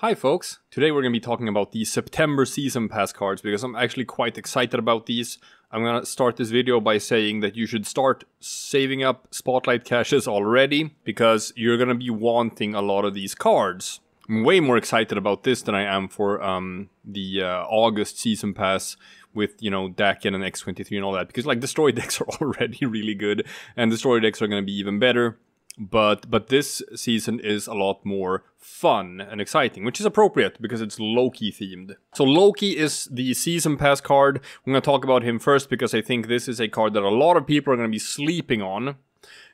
Hi folks! Today we're going to be talking about the September Season Pass cards because I'm actually quite excited about these. I'm going to start this video by saying that you should start saving up Spotlight caches already because you're going to be wanting a lot of these cards. I'm way more excited about this than I am for um, the uh, August Season Pass with, you know, Daken and X23 and all that because like Destroy decks are already really good and Destroy decks are going to be even better but but this season is a lot more fun and exciting, which is appropriate because it's Loki themed. So Loki is the season pass card. I'm going to talk about him first because I think this is a card that a lot of people are going to be sleeping on.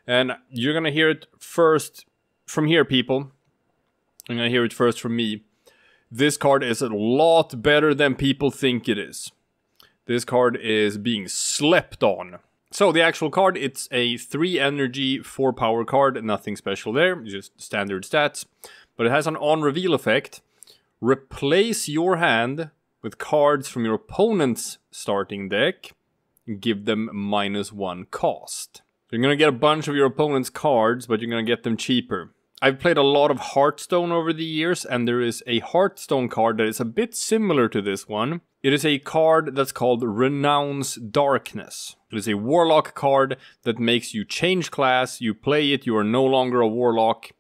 And you're going to hear it first from here, people. Going to hear it first from me. This card is a lot better than people think it is. This card is being slept on. So the actual card, it's a 3 energy, 4 power card, nothing special there, just standard stats. But it has an on reveal effect. Replace your hand with cards from your opponent's starting deck give them minus 1 cost. You're gonna get a bunch of your opponent's cards, but you're gonna get them cheaper. I've played a lot of Hearthstone over the years, and there is a Hearthstone card that is a bit similar to this one. It is a card that's called Renounce Darkness. It is a Warlock card that makes you change class. You play it, you are no longer a Warlock.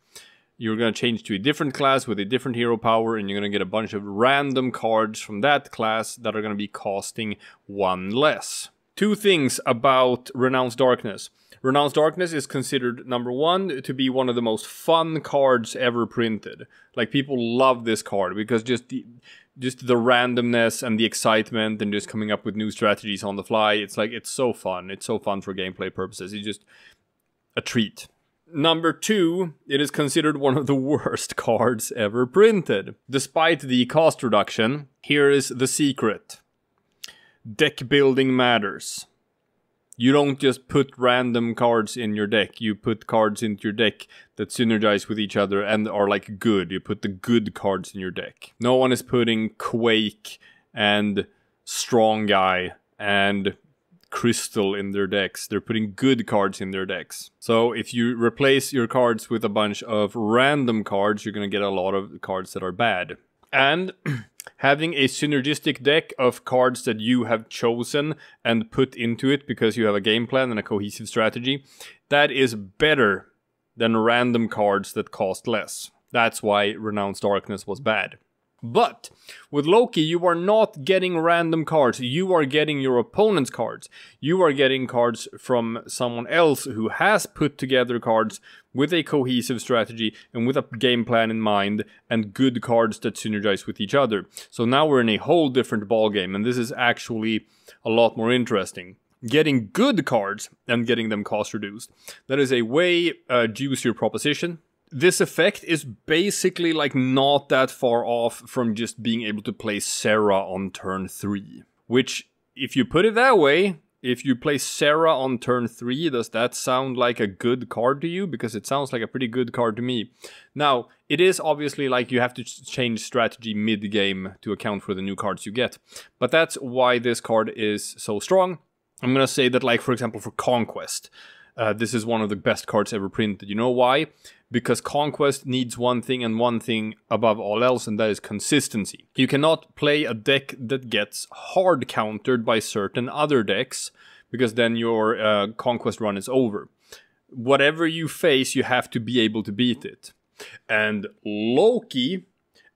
You're going to change to a different class with a different hero power, and you're going to get a bunch of random cards from that class that are going to be costing one less. Two things about Renounce Darkness. Renounce Darkness is considered number one to be one of the most fun cards ever printed. Like people love this card because just the just the randomness and the excitement and just coming up with new strategies on the fly. It's like it's so fun. It's so fun for gameplay purposes. It's just a treat. Number two, it is considered one of the worst cards ever printed. Despite the cost reduction, here is the secret. Deck building matters you don't just put random cards in your deck. You put cards into your deck that synergize with each other and are like good. You put the good cards in your deck. No one is putting Quake and Strong Guy and Crystal in their decks. They're putting good cards in their decks. So if you replace your cards with a bunch of random cards, you're going to get a lot of cards that are bad. And having a synergistic deck of cards that you have chosen and put into it because you have a game plan and a cohesive strategy, that is better than random cards that cost less. That's why Renounced Darkness was bad. But with Loki, you are not getting random cards. You are getting your opponent's cards. You are getting cards from someone else who has put together cards with a cohesive strategy and with a game plan in mind and good cards that synergize with each other. So now we're in a whole different ballgame, and this is actually a lot more interesting getting good cards and getting them cost reduced. That is a way uh, juicier proposition this effect is basically like not that far off from just being able to play Sera on turn 3. Which, if you put it that way, if you play Sera on turn 3, does that sound like a good card to you? Because it sounds like a pretty good card to me. Now, it is obviously like you have to change strategy mid-game to account for the new cards you get. But that's why this card is so strong. I'm gonna say that like, for example, for Conquest, uh, this is one of the best cards ever printed. You know why? Because Conquest needs one thing and one thing above all else, and that is consistency. You cannot play a deck that gets hard countered by certain other decks, because then your uh, Conquest run is over. Whatever you face, you have to be able to beat it. And Loki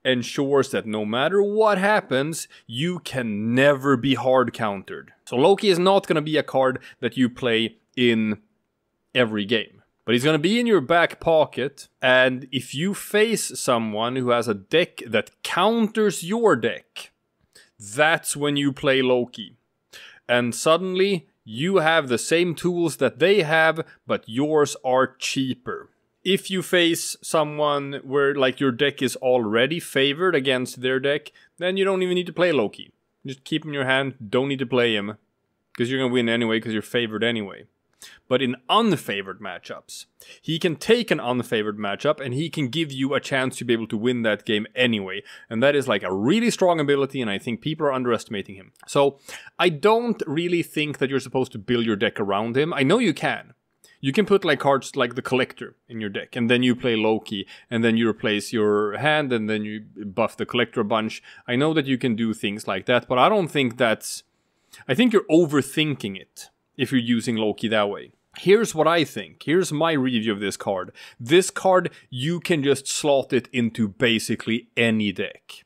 ensures that no matter what happens, you can never be hard countered. So Loki is not going to be a card that you play in every game. But he's going to be in your back pocket, and if you face someone who has a deck that counters your deck, that's when you play Loki. And suddenly, you have the same tools that they have, but yours are cheaper. If you face someone where like your deck is already favored against their deck, then you don't even need to play Loki. Just keep him in your hand, don't need to play him. Because you're gonna win anyway, because you're favored anyway. But in unfavored matchups, he can take an unfavored matchup and he can give you a chance to be able to win that game anyway. And that is like a really strong ability, and I think people are underestimating him. So I don't really think that you're supposed to build your deck around him. I know you can. You can put like cards like the Collector in your deck, and then you play Loki, and then you replace your hand, and then you buff the Collector a bunch. I know that you can do things like that, but I don't think that's. I think you're overthinking it if you're using Loki that way. Here's what I think. Here's my review of this card. This card, you can just slot it into basically any deck.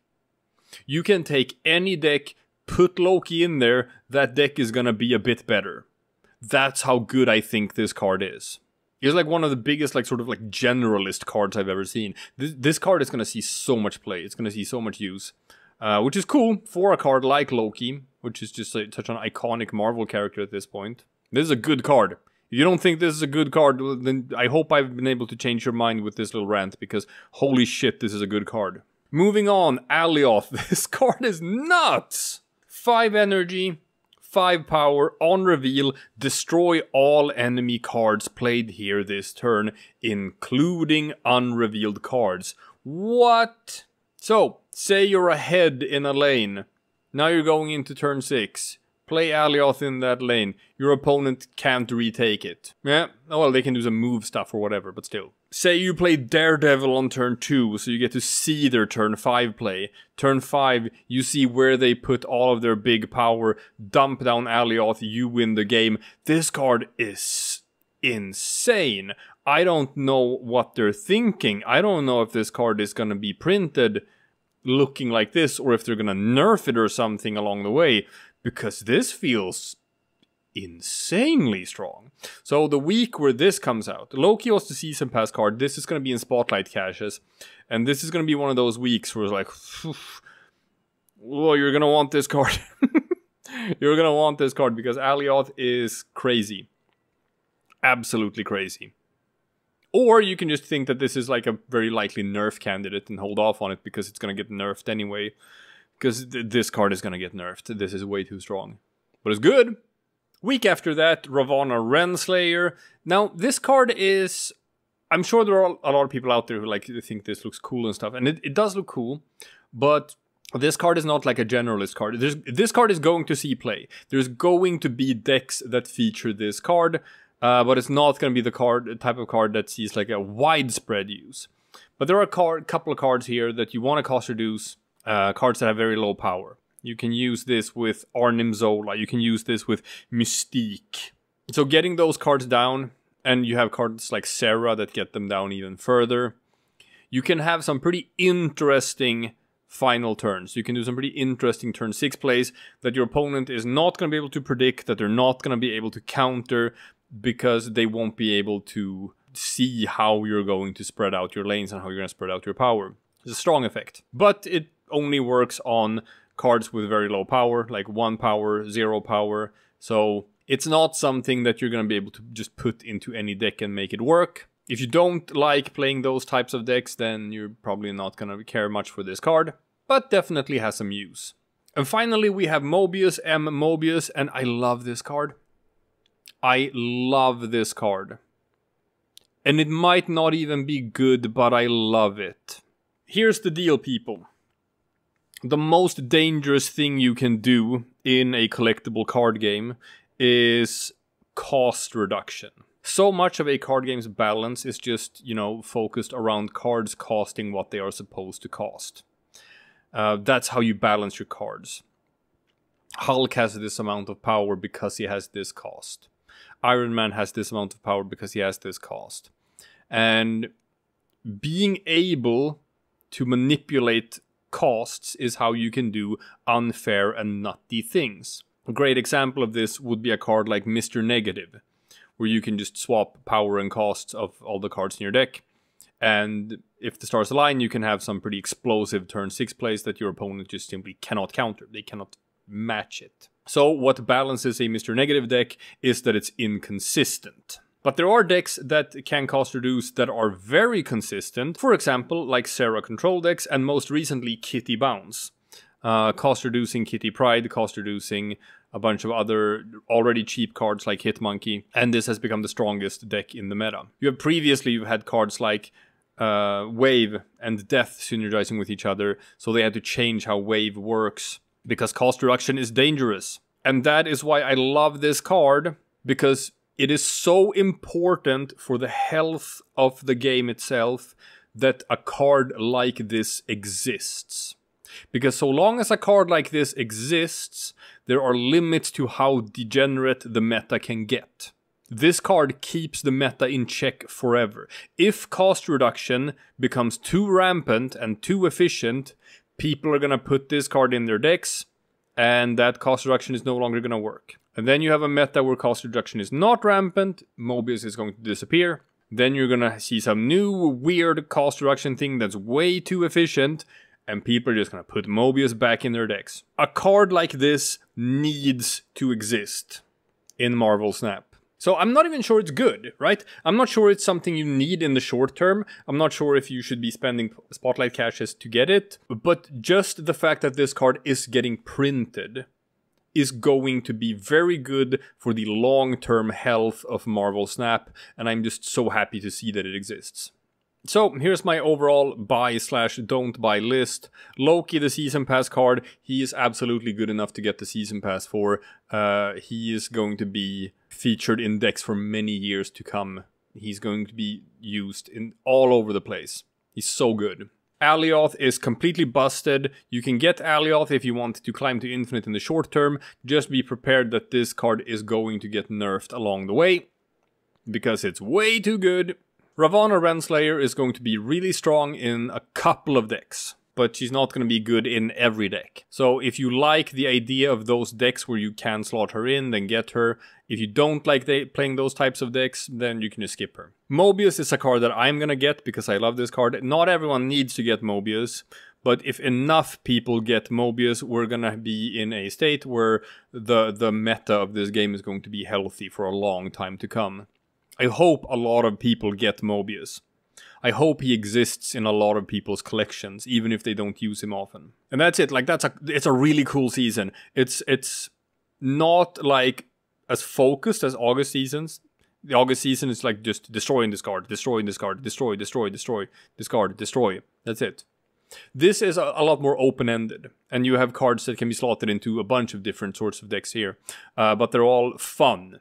You can take any deck, put Loki in there, that deck is gonna be a bit better. That's how good I think this card is. It's like one of the biggest, like, sort of like generalist cards I've ever seen. This, this card is gonna see so much play. It's gonna see so much use. Uh, which is cool for a card like Loki, which is just such an iconic Marvel character at this point. This is a good card. If you don't think this is a good card, then I hope I've been able to change your mind with this little rant, because holy shit, this is a good card. Moving on, Alioth. This card is nuts! 5 energy, 5 power, on reveal, destroy all enemy cards played here this turn, including unrevealed cards. What? So, say you're ahead in a lane. Now you're going into turn 6. Play Alioth in that lane. Your opponent can't retake it. Yeah, oh, well, they can do some move stuff or whatever, but still. Say you play Daredevil on turn 2, so you get to see their turn 5 play. Turn 5, you see where they put all of their big power, dump down Alioth, you win the game. This card is insane. I don't know what they're thinking. I don't know if this card is gonna be printed looking like this or if they're gonna nerf it or something along the way because this feels insanely strong. So the week where this comes out, Loki was the season pass card. This is going to be in spotlight caches, and this is going to be one of those weeks where it's like, well, you're going to want this card. you're going to want this card because Alioth is crazy, absolutely crazy. Or you can just think that this is like a very likely nerf candidate and hold off on it because it's going to get nerfed anyway. Because th this card is going to get nerfed. This is way too strong. But it's good. Week after that, Ravonna Renslayer. Now, this card is... I'm sure there are a lot of people out there who like think this looks cool and stuff. And it, it does look cool. But this card is not like a generalist card. There's, this card is going to see play. There's going to be decks that feature this card. Uh, but it's not going to be the card type of card that sees like a widespread use. But there are a card, couple of cards here that you want to cost reduce uh, cards that have very low power. You can use this with Arnim Zola, you can use this with Mystique. So getting those cards down, and you have cards like Sera that get them down even further, you can have some pretty interesting final turns. You can do some pretty interesting turn 6 plays that your opponent is not going to be able to predict, that they're not going to be able to counter, because they won't be able to see how you're going to spread out your lanes and how you're going to spread out your power. It's a strong effect. But it only works on cards with very low power, like 1 power, 0 power. So it's not something that you're going to be able to just put into any deck and make it work. If you don't like playing those types of decks, then you're probably not going to care much for this card, but definitely has some use. And finally, we have Mobius M. Mobius, and I love this card. I love this card. And it might not even be good, but I love it. Here's the deal, people the most dangerous thing you can do in a collectible card game is cost reduction. So much of a card game's balance is just, you know, focused around cards costing what they are supposed to cost. Uh, that's how you balance your cards. Hulk has this amount of power because he has this cost. Iron Man has this amount of power because he has this cost. And being able to manipulate costs is how you can do unfair and nutty things. A great example of this would be a card like Mr. Negative, where you can just swap power and costs of all the cards in your deck. And if the stars align, you can have some pretty explosive turn 6 plays that your opponent just simply cannot counter. They cannot match it. So what balances a Mr. Negative deck is that it's inconsistent. But there are decks that can cost reduce that are very consistent, for example, like Sera control decks, and most recently Kitty Bounce. Uh, cost reducing Kitty Pryde, cost reducing a bunch of other already cheap cards like Hit-Monkey, and this has become the strongest deck in the meta. You have previously you've had cards like uh, Wave and Death synergizing with each other, so they had to change how Wave works because cost reduction is dangerous. And that is why I love this card, because It is so important for the health of the game itself that a card like this exists. Because so long as a card like this exists, there are limits to how degenerate the meta can get. This card keeps the meta in check forever. If cost reduction becomes too rampant and too efficient, people are gonna put this card in their decks, and that cost reduction is no longer gonna work. And then you have a meta where cost reduction is not rampant, Mobius is going to disappear. Then you're gonna see some new weird cost reduction thing that's way too efficient, and people are just gonna put Mobius back in their decks. A card like this needs to exist in Marvel Snap. So I'm not even sure it's good, right? I'm not sure it's something you need in the short term. I'm not sure if you should be spending spotlight caches to get it, but just the fact that this card is getting printed is going to be very good for the long-term health of Marvel Snap, and I'm just so happy to see that it exists. So here's my overall buy slash don't buy list. Loki, the season pass card, he is absolutely good enough to get the season pass for. Uh, he is going to be featured in decks for many years to come. He's going to be used in all over the place. He's so good. Alioth is completely busted. You can get Alioth if you want to climb to infinite in the short term. Just be prepared that this card is going to get nerfed along the way. Because it's way too good. Ravonna Renslayer is going to be really strong in a couple of decks but she's not going to be good in every deck. So if you like the idea of those decks where you can slot her in, then get her. If you don't like playing those types of decks, then you can just skip her. Mobius is a card that I'm going to get because I love this card. Not everyone needs to get Mobius, but if enough people get Mobius, we're going to be in a state where the, the meta of this game is going to be healthy for a long time to come. I hope a lot of people get Mobius. I hope he exists in a lot of people's collections, even if they don't use him often. And that's it. Like that's a it's a really cool season. It's it's not like as focused as August seasons. The August season is like just destroying this card, destroying this card, destroy, destroy, destroy, discard, destroy. That's it. This is a, a lot more open-ended, and you have cards that can be slotted into a bunch of different sorts of decks here, uh, but they're all fun.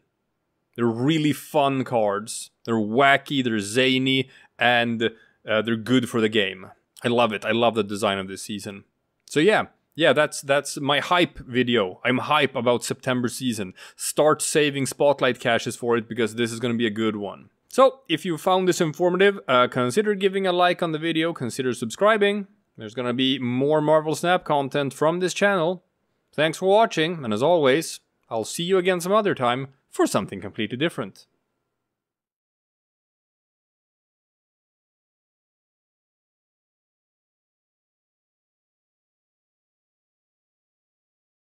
They're really fun cards. They're wacky, they're zany, and uh, they're good for the game. I love it. I love the design of this season. So yeah, yeah, that's that's my hype video. I'm hype about September season. Start saving spotlight caches for it because this is going to be a good one. So, if you found this informative, uh, consider giving a like on the video, consider subscribing. There's going to be more Marvel Snap content from this channel. Thanks for watching, and as always, I'll see you again some other time for something completely different.